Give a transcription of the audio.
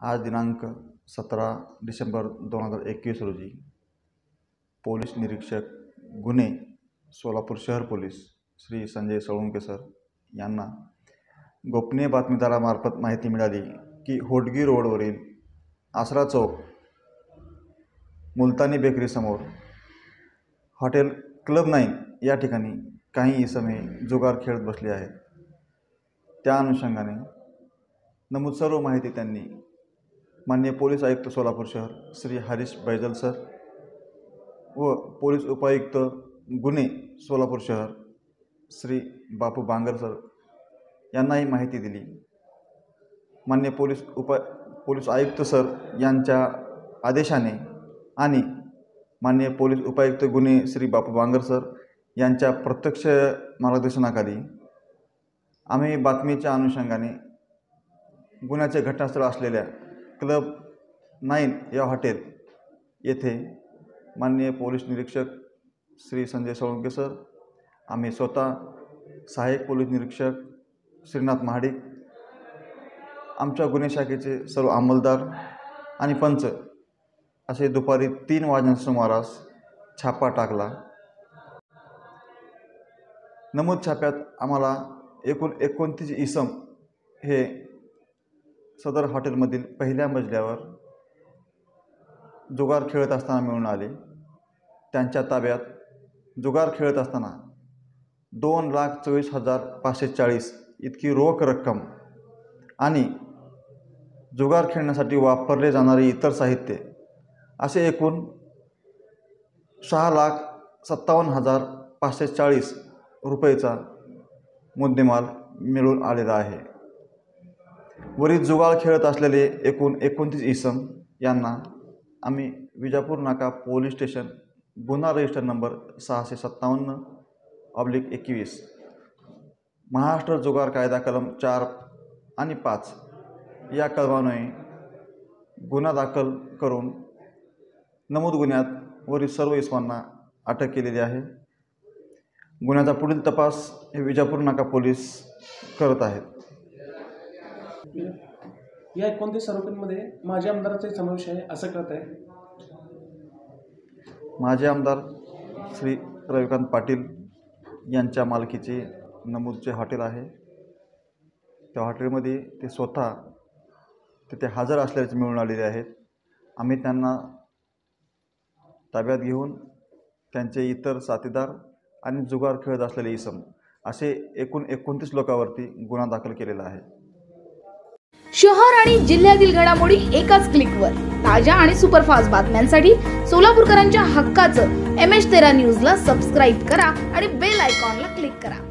आज दिनांक सतरा डिसेंबर दोन हजार एकवीस रोजी पोलीस निरीक्षक गुन्हे सोलापूर शहर पोलीस श्री संजय सळुंके सर यांना गोपनीय बातमीदारामार्फत माहिती मिळाली की होडगी रोडवरील आसरा चौक मुलतानी बेकरीसमोर हॉटेल क्लब नाईन या ठिकाणी काही इसमे जुगार खेळत बसले आहेत. त्या अनुषंगाने नमूद सर्व माहिती त्यांनी माननीय पोलीस आयुक्त सोलापूर शहर श्री हरीश बैजल सर व पोलीस उपायुक्त गुन्हे सोलापूर शहर श्री बापू बांगर सर यांनाही माहिती दिली. मान्य पोलीस उपा पोलीस आयुक्त सर यांच्या आदेशाने आणि माननीय पोलीस उपायुक्त गुन्हे श्री बापू बांगर सर यांच्या प्रत्यक्ष मार्गदर्शनाखाली आम्ही बातमीच्या अनुषंगाने गुन्ह्याचे घटनास्थळ असलेल्या क्लब नाईन या हॉटेल येथे माननीय पोलीस निरीक्षक श्री संजय सोळंके सर आम्ही स्वतः सहाय्यक पोलीस निरीक्षक श्रीनाथ महाडिक आमच्या गुन्हे शाखेचे सर्व अंमलदार आणि पंच असे दुपारी तीन वाजण्याच्या सुमारास छापा टाकला. नमूद छाप्यात आम्हाला एकूण एकोणतीस इसम हे सदर हॉटेलमधील पहिल्या मजल्यावर जुगार खेळत असताना मिळून आले. त्यांच्या ताब्यात जुगार खेळत असताना दोन लाख चोवीस हजार पाचशे चाळीस इतकी रोख रक्कम आणि जुगार खेळण्यासाठी वापरले जाणारे इतर साहित्य असे एकूण सहा लाख सत्तावन्न हजार पाचशे चाळीस रुपयेचा मुद्देमाल मिळून आलेला आहे. वरील जुगाळ खेळत असलेले एकूण एकोणतीस इसम यांना आम्ही विजापूर नाका पोलीस स्टेशन गुन्हा रजिस्टर नंबर सहाशे सत्तावन्न ऑब्लिक एकवीस महाराष्ट्र जुगार कायदा कलम चार आणि पाच या कलमान्वये गुन्हा दाखल करून नमूद गुन्ह्यात वरील सर्व इसमांना अटक केलेली आहे. गुन्ह्याचा पुढील तपास हे विजापूर नाका पोलीस करत आहेत. या एकोणतीस आरोपींमध्ये माझ्या आमदाराचा समावेश आहे असं कळत आहे माजी आमदार श्री रविकांत पाटील यांच्या मालकीचे नमूदचे हॉटेल आहे. त्या हॉटेलमध्ये ते स्वतः तिथे हजर असल्याचे मिळून आलेले आहेत. आम्ही त्यांना ताब्यात घेऊन त्यांचे इतर साथीदार आणि जुगार खेळत असलेले इसम असे एकूण एकोणतीस लोकांवरती गुन्हा दाखल केलेला आहे. शहर आणि जिल्ह्यातील घडामोडी एकाच क्लिकवर ताज्या आणि सुपरफास्ट बातम्यांसाठी सोलापूरकरांच्या हक्काचं एम एच तेरा न्यूजला सबस्क्राईब करा आणि बेल आयकॉनला क्लिक करा.